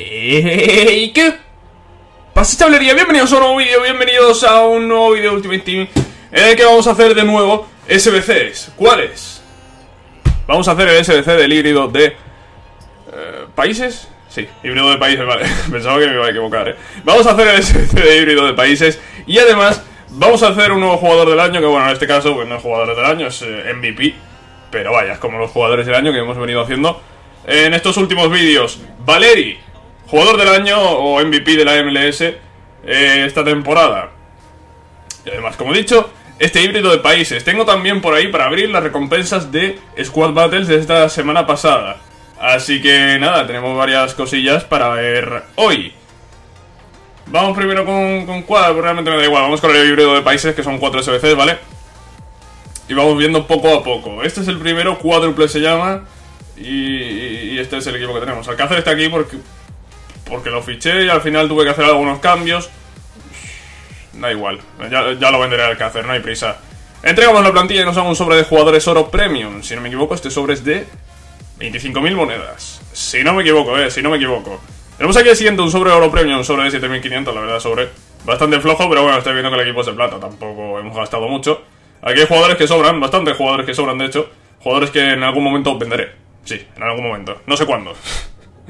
¿Y qué? Pasa chablería, bienvenidos a un nuevo vídeo, bienvenidos a un nuevo vídeo de Ultimate Team En el que vamos a hacer de nuevo SBCs ¿Cuáles? Vamos a hacer el SBC del híbrido de... Eh, ¿Países? Sí, híbrido de países, vale Pensaba que me iba a equivocar, eh Vamos a hacer el SBC de híbrido de países Y además, vamos a hacer un nuevo jugador del año Que bueno, en este caso, pues no es jugador del año, es eh, MVP Pero vaya, es como los jugadores del año que hemos venido haciendo En estos últimos vídeos Valeri Jugador del año o MVP de la MLS eh, esta temporada. Y además, como he dicho, este híbrido de países. Tengo también por ahí para abrir las recompensas de Squad Battles de esta semana pasada. Así que nada, tenemos varias cosillas para ver hoy. Vamos primero con, con cuál, realmente me da igual. Vamos con el híbrido de países, que son 4 SBCs, ¿vale? Y vamos viendo poco a poco. Este es el primero, cuádruple se llama. Y, y este es el equipo que tenemos. Alcácer está aquí porque porque lo fiché y al final tuve que hacer algunos cambios. Da igual, ya, lo venderé al Alcácer, no hay prisa. Entregamos la plantilla y nos damos un sobre de jugadores oro premium. Si no me equivoco, este sobre es de 25.000 monedas. Si no me equivoco, eh, si no me equivoco. Tenemos aquí el siguiente, un sobre oro premium, un sobre de 7.500, la verdad, sobre bastante flojo, pero bueno, estoy viendo que el equipo es de plata, tampoco hemos gastado mucho. Aquí hay jugadores que sobran, bastantes jugadores que sobran, de hecho. Jugadores que en algún momento venderé. Sí, en algún momento. No sé cuándo.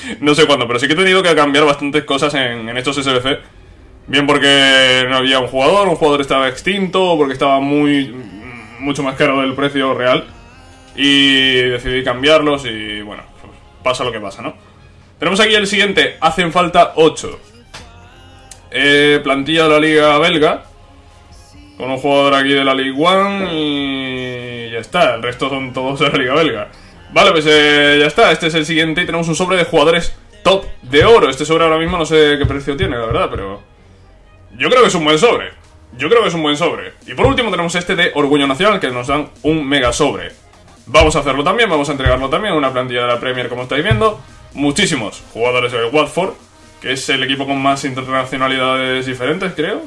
no sé cuándo, pero sí que he tenido que cambiar bastantes cosas en, estos SBC. Bien porque no había un jugador, un jugador estaba extinto, porque estaba muy mucho más caro del precio real. Y decidí cambiarlos y bueno, pues pasa lo que pasa, ¿no? Tenemos aquí el siguiente, hacen falta 8. Eh, plantilla de la liga belga. Con un jugador aquí de la Liga One y ya está, el resto son todos de la liga belga. Vale, pues eh, ya está, este es el siguiente y tenemos un sobre de jugadores top de oro. Este sobre ahora mismo no sé qué precio tiene, la verdad, pero... Yo creo que es un buen sobre. Yo creo que es un buen sobre. Y por último tenemos este de Orgullo Nacional, que nos dan un mega sobre. Vamos a hacerlo también, vamos a entregarlo también, una plantilla de la Premier como estáis viendo. Muchísimos jugadores de Watford, que es el equipo con más internacionalidades diferentes, creo.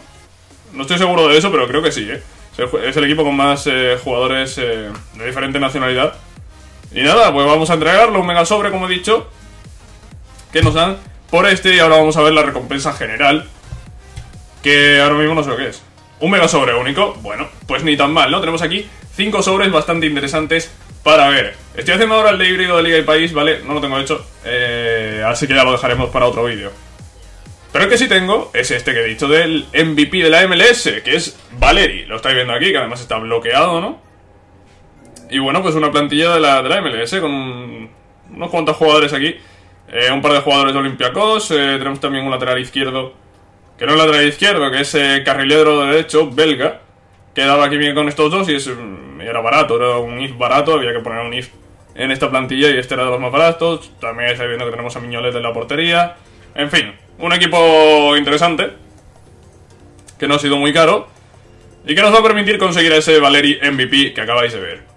No estoy seguro de eso, pero creo que sí, ¿eh? Es el equipo con más eh, jugadores eh, de diferente nacionalidad. Y nada, pues vamos a entregarlo, un mega sobre, como he dicho, que nos dan por este. Y ahora vamos a ver la recompensa general, que ahora mismo no sé lo que es. Un mega sobre único, bueno, pues ni tan mal, ¿no? Tenemos aquí cinco sobres bastante interesantes para ver. Estoy haciendo ahora el de híbrido de Liga y País, ¿vale? No lo tengo hecho, eh, así que ya lo dejaremos para otro vídeo. Pero el que sí tengo es este que he dicho del MVP de la MLS, que es Valeri. Lo estáis viendo aquí, que además está bloqueado, ¿no? Y bueno, pues una plantilla de la, de la MLS con unos cuantos jugadores aquí. Eh, un par de jugadores de Olympiacos. Eh, tenemos también un lateral izquierdo. Que no es lateral izquierdo, que es eh, carrilero derecho, belga. Quedaba aquí bien con estos dos y es, mm, era barato, era un if barato, había que poner un if en esta plantilla y este era de los más baratos. También estáis viendo que tenemos a Miñolet en la portería. En fin, un equipo interesante. Que no ha sido muy caro. Y que nos va a permitir conseguir ese Valeri MVP que acabáis de ver.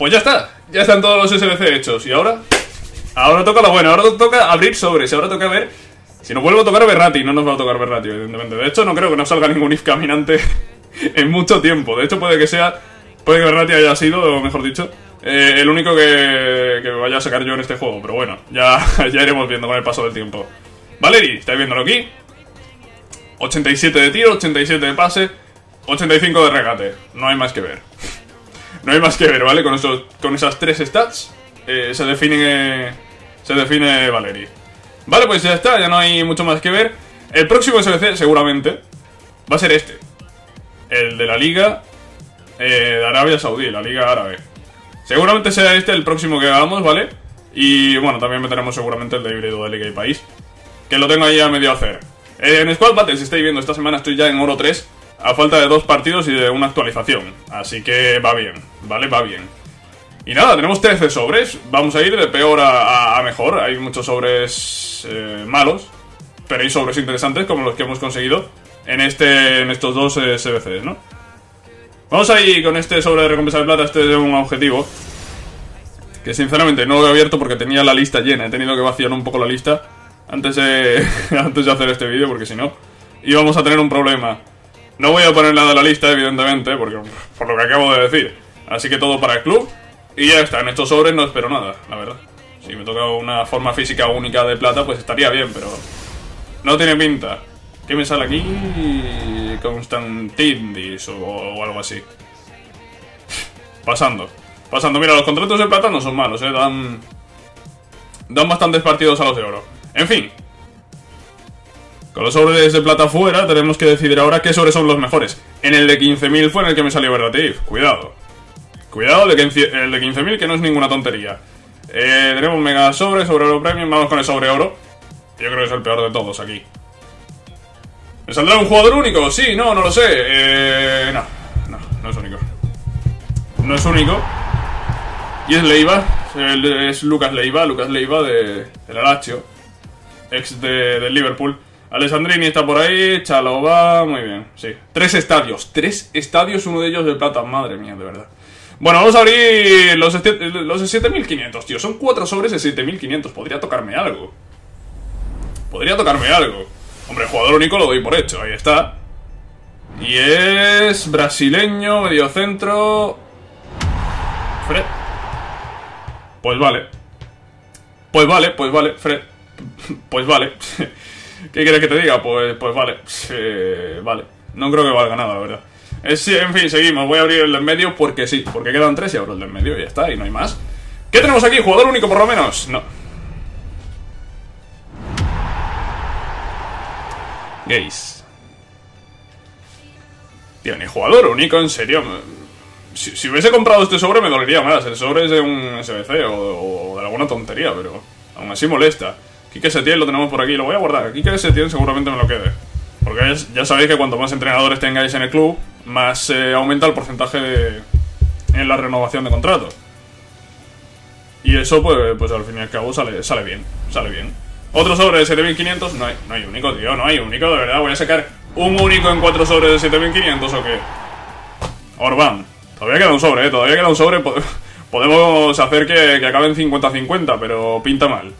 Pues ya está, ya están todos los SBC hechos. ¿Y ahora? Ahora toca lo bueno, ahora toca abrir sobres, ahora toca ver... Si nos vuelvo a tocar Berrati, no nos va a tocar Berrati, evidentemente. De hecho, no creo que nos salga ningún if caminante en mucho tiempo. De hecho, puede que sea... Puede que Berrati haya sido, o mejor dicho, eh, el único que, que vaya a sacar yo en este juego. Pero bueno, ya, iremos viendo con el paso del tiempo. Valeri, estáis viéndolo aquí. 87 de tiro, 87 de pase, 85 de regate. No hay más que ver. No hay más que ver, ¿vale? Con, esos, con esas tres stats eh, se define se define Valeri. Vale, pues ya está, ya no hay mucho más que ver. El próximo SBC seguramente va a ser este. El de la Liga eh, de Arabia Saudí, la Liga Árabe. Seguramente será este el próximo que hagamos, ¿vale? Y bueno, también meteremos seguramente el de híbrido de Liga y País. Que lo tengo ahí a medio hacer. Eh, en Squad Battles, si estáis viendo, esta semana estoy ya en oro 3 a falta de dos partidos y de una actualización. Así que va bien, ¿vale? Va bien. Y nada, tenemos 13 sobres. Vamos a ir de peor a, mejor. Hay muchos sobres eh, malos, pero hay sobres interesantes como los que hemos conseguido en, este, en estos dos eh, ¿no? Vamos a ir con este sobre de recompensa de plata. Este es un objetivo que sinceramente no lo he abierto porque tenía la lista llena. He tenido que vaciar un poco la lista antes de, antes de hacer este vídeo porque si no íbamos a tener un problema. No voy a poner nada en la lista, evidentemente, porque por lo que acabo de decir. Así que todo para el club. Y ya está, en estos sobres no espero nada, la verdad. Si me toca una forma física única de plata, pues estaría bien, pero... No tiene pinta. ¿Qué me sale aquí? Constantindis o, o algo así. Pasando. Pasando. Mira, los contratos de plata no son malos, ¿eh? Dan... Dan bastantes partidos a los de oro. En fin. Con los sobres de plata fuera, tenemos que decidir ahora qué sobres son los mejores. En el de 15.000 fue en el que me salió Verdativ. Cuidado. Cuidado, el de 15.000 que no es ninguna tontería. Eh, tenemos mega sobre, sobre oro premium. Vamos con el sobre oro. Yo creo que es el peor de todos aquí. ¿Me saldrá un jugador único? Sí, no, no lo sé. Eh, no, no, no es único. No es único. Y es Leiva. Es Lucas Leiva, Lucas Leiva de, del Alacho. Ex de, del Liverpool. Alessandrini está por ahí, Chalova, muy bien, sí. Tres estadios, tres estadios, uno de ellos de plata, madre mía, de verdad. Bueno, vamos a abrir los, los 7500, tío. Son cuatro sobres de 7500. Podría tocarme algo. Podría tocarme algo. Hombre, jugador único lo doy por hecho. Ahí está. Y es brasileño, mediocentro. Fred. Pues vale. Pues vale, pues vale, Fred. Pues vale. ¿Qué quieres que te diga? Pues, pues vale. vale. No creo que valga nada, la verdad. Eh, en fin, seguimos. Voy a abrir el del medio porque sí. Porque quedan tres y abro el del medio y ya está. Y no hay más. ¿Qué tenemos aquí? ¿Jugador único por lo menos? No. Gays. Tío, ni jugador único, en serio. Si, hubiese comprado este sobre me dolería más. El sobre es de un SBC o, de alguna tontería, pero aún así molesta. Kike Setién lo tenemos por aquí, lo voy a guardar. Kike Setién seguramente me lo quede. Porque ya sabéis que cuanto más entrenadores tengáis en el club, más eh, aumenta el porcentaje en la renovación de contrato. Y eso, pues, pues al fin y al cabo sale, sale bien. Sale bien. Otro sobre de 7500, no hay, no hay único, tío, no hay único, de verdad. Voy a sacar un único en cuatro sobres de 7500 o qué. Orbán. Todavía queda un sobre, ¿eh? Todavía queda un sobre. Podemos hacer que, que acaben 50-50, pero pinta mal.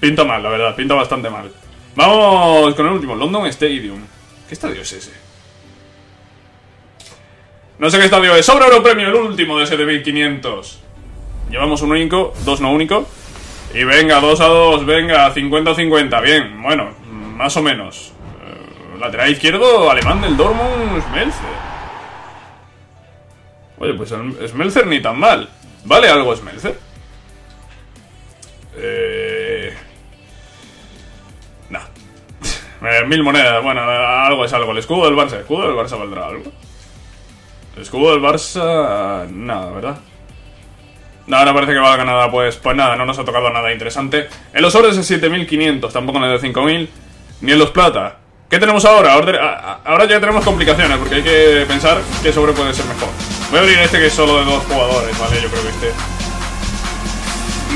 Pinta mal, la verdad. Pinta bastante mal. Vamos con el último. London Stadium. ¿Qué estadio es ese? No sé qué estadio es. Sobre Euro Premio, el último de 7500. Llevamos un único, dos no único. Y venga, 2 a 2, venga, 50 50. Bien, bueno, más o menos. Eh, lateral izquierdo, alemán del Dortmund, Schmelzer. Oye, pues Smelcer ni tan mal. ¿Vale algo Smelcer? Eh... Eh, mil monedas, bueno, algo es algo. El escudo del Barça, ¿el escudo del Barça valdrá algo? El escudo del Barça... Nada, ¿verdad? No, no parece que valga nada, pues, pues nada, no nos ha tocado nada interesante. En los sobres de 7500, tampoco en el de 5000, ni en los plata. ¿Qué tenemos ahora? Ahora ya tenemos complicaciones, porque hay que pensar qué sobre puede ser mejor. Voy a abrir este que es solo de dos jugadores, ¿vale? Yo creo que este...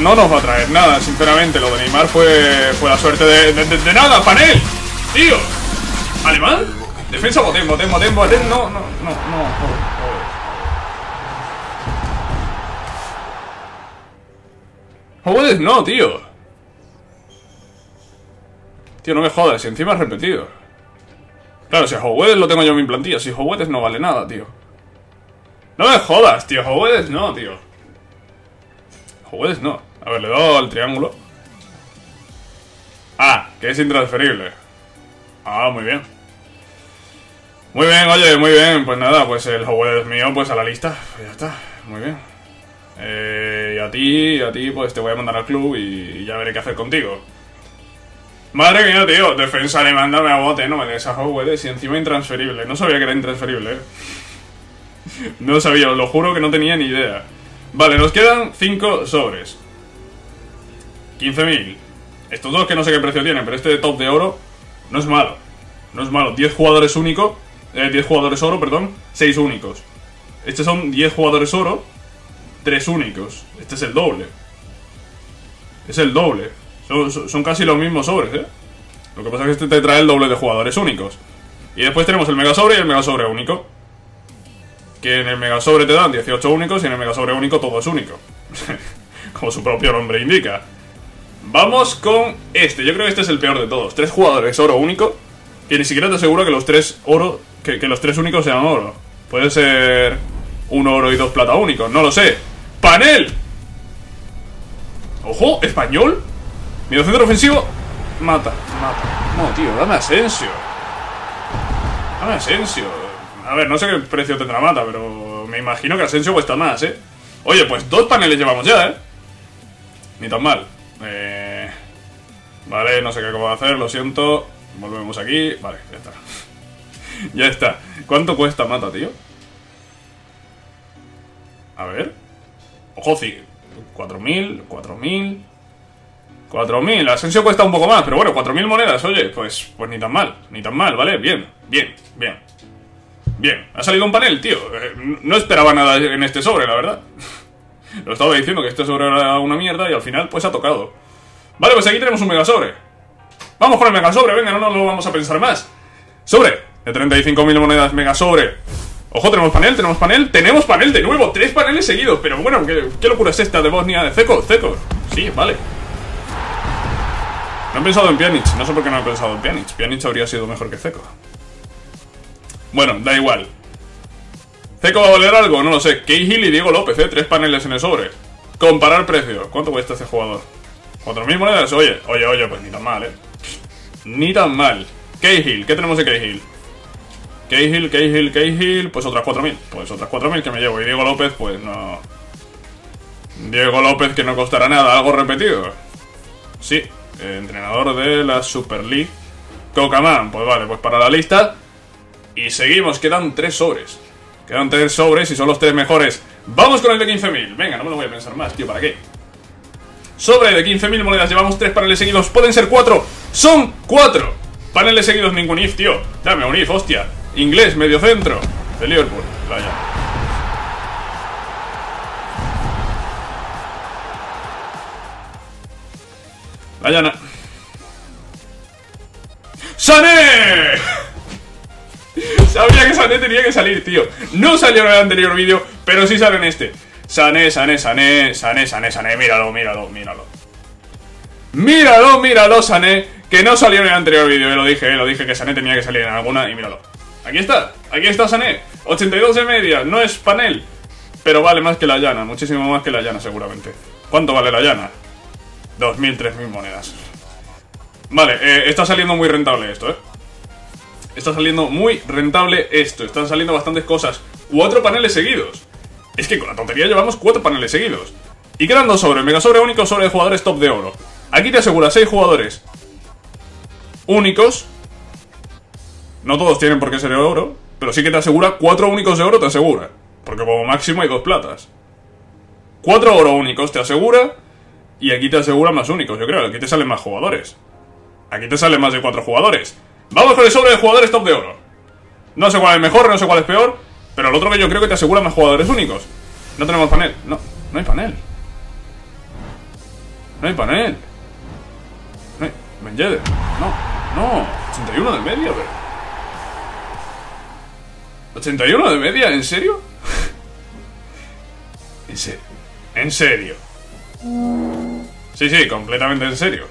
No nos va a traer nada, sinceramente. Lo de Neymar fue, fue la suerte de, de, nada, panel. Tío. ¿Alemán? Defensa, botem, botem, botem, botem. No, no, no, no. Joder. no, tío. Tío, no me jodas, si encima has repetido. Claro, si Howells lo tengo yo en mi plantilla, si Howells no vale nada, tío. No me jodas, tío. Howells no, tío. Howells no. A ver, le dado al triángulo. Ah, que es intransferible. Ah, muy bien. Muy bien, oye, muy bien. Pues nada, pues el Howells mío, pues a la lista. Ya está, muy bien. Eh, y a ti, y a ti, pues te voy a mandar al club y, ya veré qué hacer contigo. Madre mía, tío, defensa le manda a bote, no me des a y encima intransferible. No sabía que era intransferible, eh. No sabía, os lo juro que no tenía ni idea. Vale, nos quedan 5 sobres. 15.000. Estos dos que no sé qué precio tienen, pero este de top de oro no es malo. No es malo. 10 jugadores únicos. Eh, 10 jugadores oro, perdón. 6 únicos. Estos son 10 jugadores oro. 3 únicos. Este es el doble. Es el doble. Son, son, casi los mismos sobres, ¿eh? Lo que pasa es que este te trae el doble de jugadores únicos. Y después tenemos el mega sobre y el mega sobre único que en el Mega Sobre te dan 18 únicos y en el Mega Sobre único todo es único. Como su propio nombre indica. Vamos con este. Yo creo que este es el peor de todos. Tres jugadores oro único. Que ni siquiera te aseguro que los tres oro. Que, los tres únicos sean oro. Puede ser un oro y dos plata únicos. No lo sé. ¡Panel! ¡Ojo! ¿Español? Medio centro ofensivo. Mata, mata. No, tío, dame Asensio. Dame Asensio. A ver, no sé qué precio tendrá mata, pero me imagino que Asensio cuesta más, ¿eh? Oye, pues dos paneles llevamos ya, ¿eh? Ni tan mal. Eh... Vale, no sé qué cómo hacer, lo siento. Volvemos aquí. Vale, ya está. ya está. ¿Cuánto cuesta mata, tío? A ver. Ojo, sí. 4.000, 4.000... 4.000, Asensio cuesta un poco más, pero bueno, 4.000 monedas, oye, pues, pues ni tan mal, ni tan mal, ¿vale? Bien, bien, bien. Bien, ha salido un panel, tío. Eh, no esperaba nada en este sobre, la verdad. Lo estaba diciendo que este sobre era una mierda y al final, pues ha tocado. Vale, pues aquí tenemos un mega sobre. Vamos con el mega sobre, venga, no nos lo vamos a pensar más. Sobre, de 35.000 monedas, mega sobre. Ojo, tenemos panel, tenemos panel, tenemos panel de nuevo, tres paneles seguidos. Pero bueno, ¿qué, locura es esta de Bosnia de Zeco? Zeco, sí, vale. No he pensado en Pjanic, no sé por qué no he pensado en Pjanic. Pjanic habría sido mejor que Zeco. Bueno, da igual. ¿Zeco va a valer algo? No lo sé. Cahill y Diego López, ¿eh? Tres paneles en el sobre. Comparar precio. ¿Cuánto cuesta este jugador? ¿4.000 monedas? Oye, oye, oye, pues ni tan mal, ¿eh? Ni tan mal. Cahill, ¿qué tenemos de Cahill? Cahill, Cahill, Cahill, pues otras 4.000. Pues otras 4.000 que me llevo. Y Diego López, pues no... Diego López que no costará nada, algo repetido. Sí, entrenador de la Super League. Cocaman, pues vale, pues para la lista. Y seguimos, quedan tres sobres. Quedan tres sobres y son los tres mejores. Vamos con el de 15.000. Venga, no me lo voy a pensar más, tío, ¿para qué? Sobre de 15.000 monedas, llevamos tres paneles seguidos. Pueden ser cuatro. Son cuatro. Paneles seguidos, ningún if, tío. Dame un if, hostia. Inglés, medio centro. De Liverpool. Vaya. La llana. ¡Sané! Sabía que Sané tenía que salir, tío. No salió en el anterior vídeo, pero sí sale en este. Sané, Sané, Sané, Sané, Sané, Sané. Míralo, míralo, míralo. Míralo, míralo, Sané. Que no salió en el anterior vídeo, eh, lo dije, eh, lo dije que Sané tenía que salir en alguna y míralo. Aquí está, aquí está Sané. 82 de media, no es panel. Pero vale más que la llana, muchísimo más que la llana seguramente. ¿Cuánto vale la llana? 2.000, 3.000 monedas. Vale, eh, está saliendo muy rentable esto, ¿eh? Está saliendo muy rentable esto. Están saliendo bastantes cosas. Cuatro paneles seguidos. Es que con la tontería llevamos cuatro paneles seguidos. Y quedan dos sobres. Mega sobre único sobre jugadores top de oro. Aquí te asegura seis jugadores únicos. No todos tienen por qué ser de oro. Pero sí que te asegura cuatro únicos de oro, te asegura. Porque como máximo hay dos platas. Cuatro oro únicos te asegura. Y aquí te asegura más únicos, yo creo. Aquí te salen más jugadores. Aquí te salen más de cuatro jugadores. Vamos con el sobre de jugadores top de oro. No sé cuál es mejor, no sé cuál es peor. Pero el otro que yo creo que te asegura más jugadores únicos. No tenemos panel. No, no hay panel. No hay panel. No hay... Ben No, no. 81 de media, pero... 81 de media, ¿en serio? en serio. En serio. Sí, sí, completamente en serio.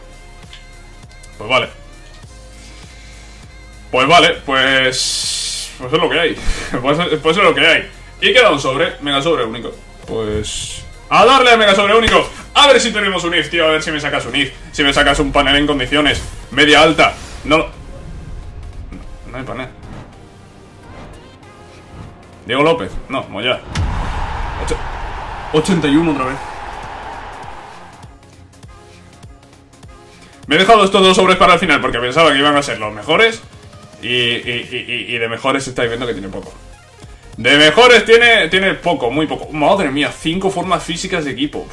Pues vale. Pues vale, pues... Pues es lo que hay. Pues, pues, es lo que hay. Y queda un sobre, mega sobre único. Pues... A darle a mega sobre único. A ver si tenemos un if, tío. A ver si me sacas un if. Si me sacas un panel en condiciones. Media alta. No No, no hay panel. Diego López. No, Moya. 81 otra vez. Me he dejado estos dos sobres para el final porque pensaba que iban a ser los mejores. Y, de mejores estáis viendo que tiene poco. De mejores tiene, tiene poco, muy poco. Madre mía, cinco formas físicas de equipo.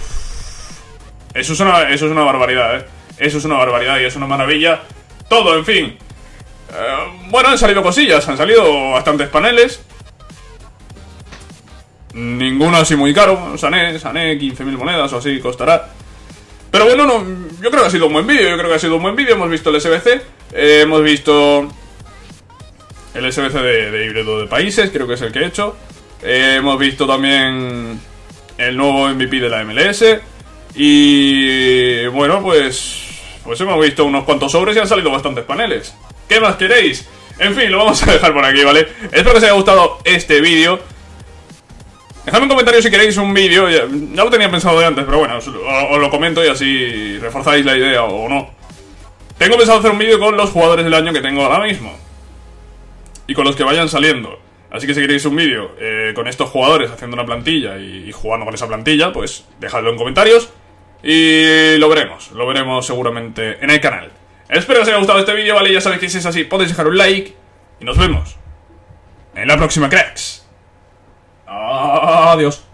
Eso es una, eso es una barbaridad, ¿eh? Eso es una barbaridad y es una maravilla. Todo, en fin. Eh, bueno, han salido cosillas, han salido bastantes paneles. Ninguno así muy caro. Sané, Sané, 15.000 monedas o así costará. Pero bueno, no, yo creo que ha sido un buen vídeo. Yo creo que ha sido un buen vídeo. Hemos visto el SBC. Eh, hemos visto el SBC de, híbrido de países. Creo que es el que he hecho. Eh, hemos visto también el nuevo MVP de la MLS. Y bueno, pues. Pues hemos visto unos cuantos sobres y han salido bastantes paneles. ¿Qué más queréis? En fin, lo vamos a dejar por aquí, ¿vale? Espero que os haya gustado este vídeo. Dejadme en comentarios si queréis un vídeo, ya, ya, lo tenía pensado de antes, pero bueno, os, os, lo comento y así reforzáis la idea o no. Tengo pensado hacer un vídeo con los jugadores del año que tengo ahora mismo. Y con los que vayan saliendo. Así que si queréis un vídeo eh, con estos jugadores haciendo una plantilla y, y, jugando con esa plantilla, pues dejadlo en comentarios y lo veremos, lo veremos seguramente en el canal. Espero que os haya gustado este vídeo, ¿vale? Ya sabéis que si es así podéis dejar un like y nos vemos en la próxima, cracks. Adiós.